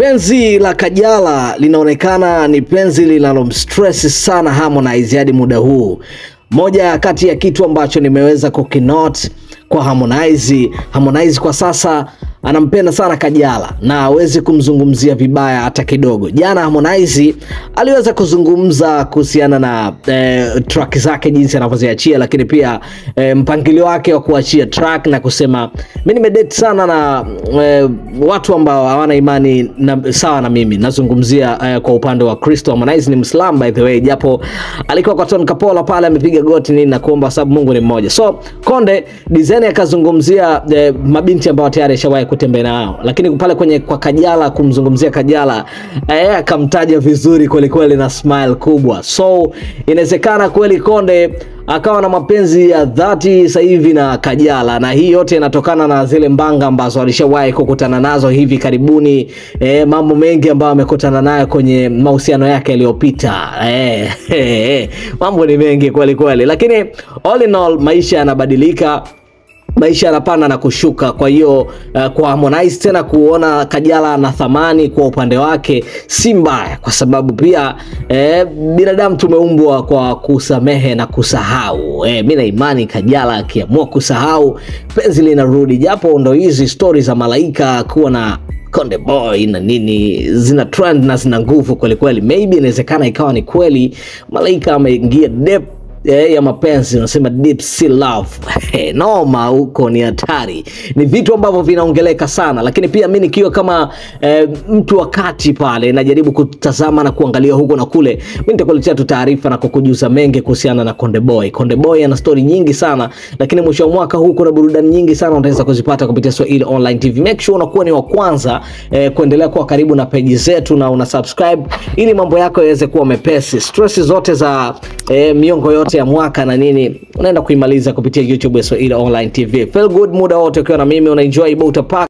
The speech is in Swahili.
Penzi la Kajala linaonekana ni penzi linalomstress sana Harmonize hadi muda huu. Moja kati ya kitu ambacho nimeweza kukinot kwa Harmonize, Harmonize kwa sasa anampenda sana Kajala na hawezi kumzungumzia vibaya hata kidogo. Jana Harmonize aliweza kuzungumza kuhusiana na eh, track zake jinsi anavyoziachia, lakini pia eh, mpangilio wake wa kuachia track na kusema mimi nimedate sana na eh, watu ambao hawana imani na, sawa na mimi. Nazungumzia eh, kwa upande wa Kristo. Harmonize ni Muislam by the way, japo alikuwa kwa Ton Kapola pale amepiga goti nini na kuomba sababu Mungu ni mmoja. So Konde design akazungumzia eh, mabinti ambao tayari ashawahi kutembea nao, lakini pale kwenye kwa Kajala kumzungumzia Kajala eh, akamtaja vizuri kwelikweli kweli na smile kubwa. So inawezekana kweli Konde akawa na mapenzi ya dhati sasa hivi na Kajala, na hii yote inatokana na zile mbanga ambazo alishawahi kukutana nazo hivi karibuni. E, mambo mengi ambayo amekutana nayo kwenye mahusiano yake yaliyopita. E, e, mambo ni mengi kweli kweli, lakini all in all maisha yanabadilika maisha yanapanda na kushuka. Kwa hiyo uh, kwa Harmonize tena kuona Kajala na thamani kwa upande wake si mbaya, kwa sababu pia eh, binadamu tumeumbwa kwa kusamehe na kusahau. Eh, mimi na imani Kajala akiamua kusahau penzi linarudi, japo ndo hizi stori za malaika kuwa na Konde Boy na nini zina trend na zina nguvu kwelikweli. kweli. Maybe inawezekana ikawa ni kweli malaika ameingia depth eh, ya mapenzi unasema deep sea love. Noma huko ni hatari. Ni vitu ambavyo vinaongeleka sana lakini pia mi nikiwa kama eh, mtu wa kati pale najaribu kutazama na kuangalia huko na kule mi nitakuletea tu taarifa na kukujuza mengi kuhusiana na Konde Boy. Konde Boy ana stori nyingi sana lakini mwisho wa mwaka huu kuna burudani nyingi sana utaweza kuzipata kupitia Swahili Online TV make sure unakuwa ni wa kwanza eh, kuendelea kuwa karibu na peji zetu na una subscribe ili mambo yako yaweze kuwa mepesi. Stress zote za eh, miongo yote ya mwaka na nini unaenda kuimaliza kupitia YouTube ya Swahili Online TV. Feel good muda wote ukiwa na mimi, unaenjoy Park